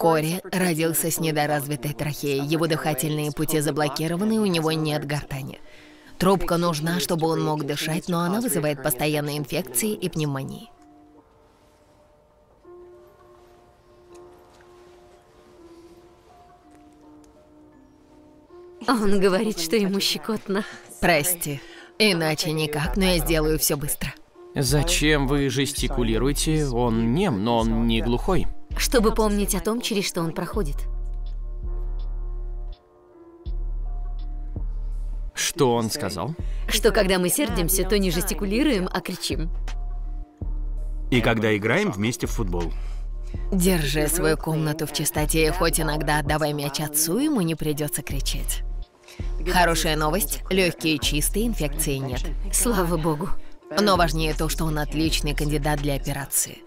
Кори родился с недоразвитой трахеей. Его дыхательные пути заблокированы, у него нет гортани. Трубка нужна, чтобы он мог дышать, но она вызывает постоянные инфекции и пневмонии. Он говорит, что ему щекотно. Прости. Иначе никак, но я сделаю все быстро. Зачем вы жестикулируете? Он нем, но он не глухой. Чтобы помнить о том, через что он проходит. Что он сказал? Что когда мы сердимся, то не жестикулируем, а кричим. И когда играем вместе в футбол. Держи свою комнату в чистоте, хоть иногда отдавай мяч отцу, ему не придется кричать. Хорошая новость, легкие чистые, инфекции нет. Слава богу. Но важнее то, что он отличный кандидат для операции.